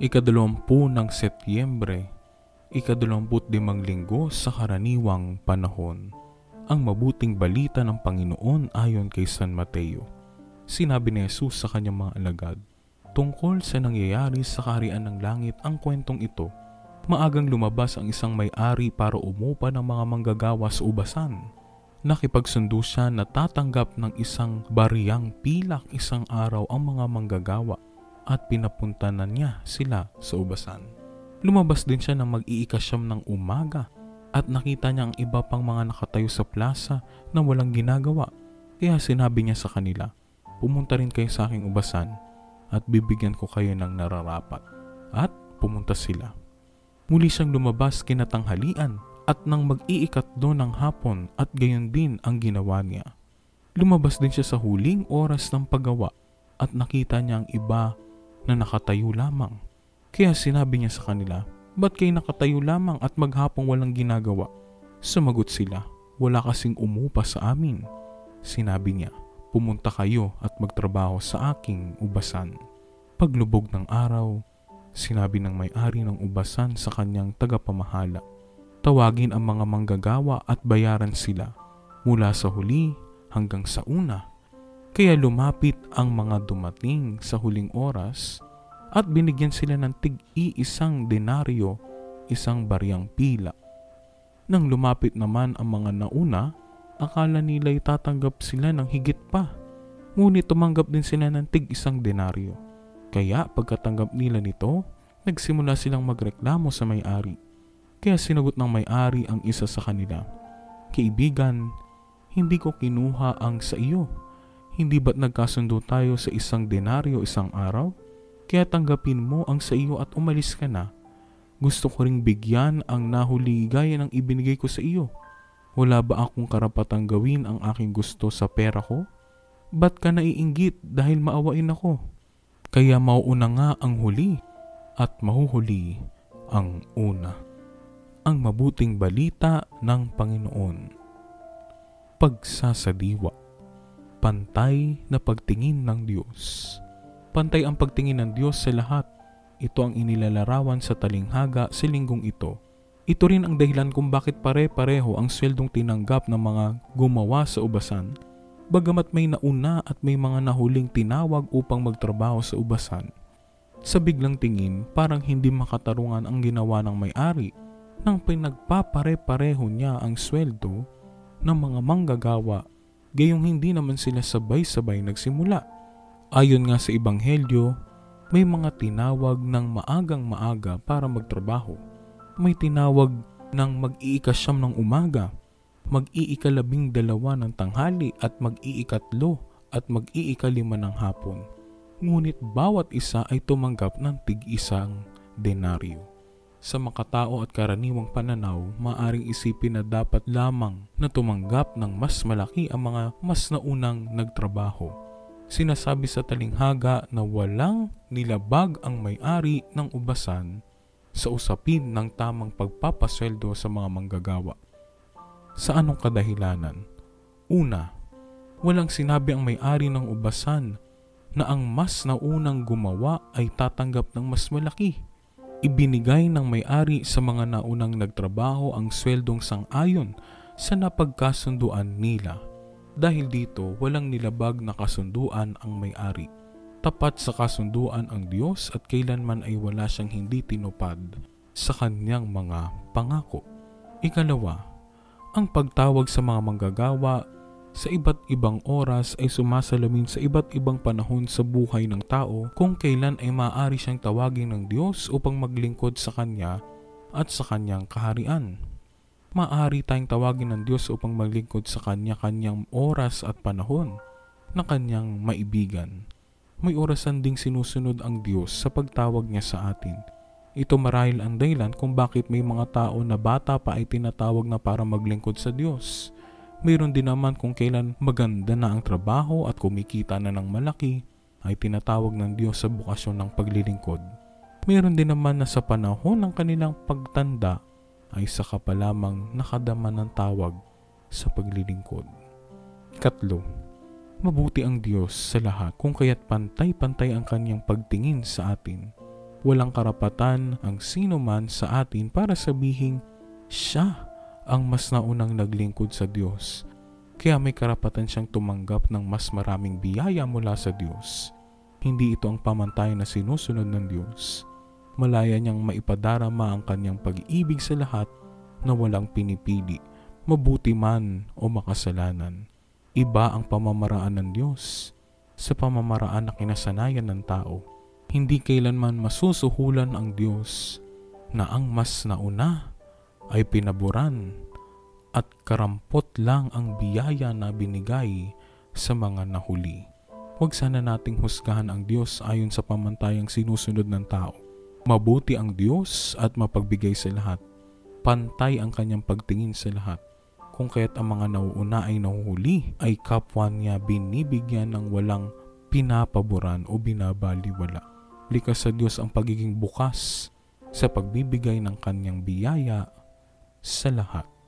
ikadalawampu ng Setyembre, ikadalawamput limang linggo sa karaniwang panahon. Ang mabuting balita ng Panginoon ayon kay San Mateo. Sinabi ni Jesus sa kanyang mga alagad, tungkol sa nangyayari sa kaharian ng langit ang kwentong ito. Maagang lumabas ang isang may-ari para umupa ng mga manggagawa sa ubasan. Nakipagsundo siya na tatanggap ng isang bariyang pilak isang araw ang mga manggagawa at pinapunta na niya sila sa ubasan. Lumabas din siya ng mag-iikasyam ng umaga at nakita niya ang iba pang mga nakatayo sa plaza na walang ginagawa. Kaya sinabi niya sa kanila, pumunta rin kayo sa aking ubasan at bibigyan ko kayo ng nararapat. At pumunta sila. Muli siyang lumabas kinatanghalian at nang mag-iikat doon ng hapon at gayon din ang ginawa niya. Lumabas din siya sa huling oras ng paggawa at nakita niya ang iba na nakatayo lamang. Kaya sinabi niya sa kanila, Ba't kayo nakatayo lamang at maghapong walang ginagawa? Sumagot sila, wala kasing umupa sa amin. Sinabi niya, pumunta kayo at magtrabaho sa aking ubasan. Paglubog ng araw, sinabi ng may-ari ng ubasan sa kanyang tagapamahala, tawagin ang mga manggagawa at bayaran sila mula sa huli hanggang sa una. Kaya lumapit ang mga dumating sa huling oras at binigyan sila ng tig-iisang denaryo, isang baryang pila. Nang lumapit naman ang mga nauna, akala nila'y tatanggap sila ng higit pa. Ngunit tumanggap din sila ng tig-isang denaryo. Kaya pagkatanggap nila nito, nagsimula silang magreklamo sa may-ari. Kaya sinagot ng may-ari ang isa sa kanila, Kaibigan, hindi ko kinuha ang sa iyo. Hindi ba't nagkasundo tayo sa isang denaryo isang araw? Kaya tanggapin mo ang sa iyo at umalis ka na. Gusto ko ring bigyan ang nahuli gaya ng ibinigay ko sa iyo. Wala ba akong karapatang gawin ang aking gusto sa pera ko? Ba't ka naiinggit dahil maawain ako? Kaya mauuna nga ang huli at mahuhuli ang una. Ang mabuting balita ng Panginoon. Pagsasadiwa. Pantay na pagtingin ng Diyos. Pantay ang pagtingin ng Diyos sa lahat. Ito ang inilalarawan sa talinghaga sa linggong ito. Ito rin ang dahilan kung bakit pare-pareho ang sweldong tinanggap ng mga gumawa sa ubasan. Bagamat may nauna at may mga nahuling tinawag upang magtrabaho sa ubasan. Sa biglang tingin, parang hindi makatarungan ang ginawa ng may-ari nang pinagpapare-pareho niya ang sweldo ng mga manggagawa gayong hindi naman sila sabay-sabay nagsimula. Ayon nga sa Ebanghelyo, may mga tinawag ng maagang maaga para magtrabaho. May tinawag ng mag-iikasyam ng umaga, mag-iikalabing dalawa ng tanghali at mag-iikatlo at mag-iikalima ng hapon. Ngunit bawat isa ay tumanggap ng tig-isang denaryo. Sa makatao at karaniwang pananaw, maaring isipin na dapat lamang na tumanggap ng mas malaki ang mga mas naunang nagtrabaho sinasabi sa talinghaga na walang nilabag ang may-ari ng ubasan sa usapin ng tamang pagpapasweldo sa mga manggagawa. Sa anong kadahilanan? Una, walang sinabi ang may-ari ng ubasan na ang mas naunang gumawa ay tatanggap ng mas malaki. Ibinigay ng may-ari sa mga naunang nagtrabaho ang sweldong sang-ayon sa napagkasunduan nila dahil dito, walang nilabag na kasunduan ang may-ari. Tapat sa kasunduan ang Diyos at kailanman ay wala siyang hindi tinupad sa kanyang mga pangako. Ikalawa, ang pagtawag sa mga manggagawa sa iba't ibang oras ay sumasalamin sa iba't ibang panahon sa buhay ng tao kung kailan ay maaari siyang tawagin ng Diyos upang maglingkod sa Kanya at sa Kanyang kaharian maaari tayong tawagin ng Diyos upang maglingkod sa Kanya-Kanyang oras at panahon na Kanyang maibigan. May orasan ding sinusunod ang Diyos sa pagtawag niya sa atin. Ito marahil ang dahilan kung bakit may mga tao na bata pa ay tinatawag na para maglingkod sa Diyos. Mayroon din naman kung kailan maganda na ang trabaho at kumikita na ng malaki, ay tinatawag ng Diyos sa bukasyon ng paglilingkod. Mayroon din naman na sa panahon ng kanilang pagtanda ay saka pa lamang nakadama ng tawag sa paglilingkod. Katlo, mabuti ang Diyos sa lahat kung kaya't pantay-pantay ang kanyang pagtingin sa atin. Walang karapatan ang sino man sa atin para sabihing siya ang mas naunang naglingkod sa Diyos. Kaya may karapatan siyang tumanggap ng mas maraming biyaya mula sa Diyos. Hindi ito ang pamantayan na sinusunod ng Diyos. Malaya niyang maipadarama ang kanyang pag-ibig sa lahat na walang pinipili, mabuti man o makasalanan. Iba ang pamamaraan ng Diyos sa pamamaraan na kinasanayan ng tao. Hindi kailanman masusuhulan ang Diyos na ang mas nauna ay pinaboran at karampot lang ang biyaya na binigay sa mga nahuli. Huwag sana nating husgahan ang Diyos ayon sa pamantayang sinusunod ng tao. Mabuti ang Diyos at mapagbigay sa lahat. Pantay ang kanyang pagtingin sa lahat. Kung kaya't ang mga nauuna ay nahuhuli, ay kapwa niya binibigyan ng walang pinapaboran o binabaliwala likas sa Diyos ang pagiging bukas sa pagbibigay ng kanyang biyaya sa lahat.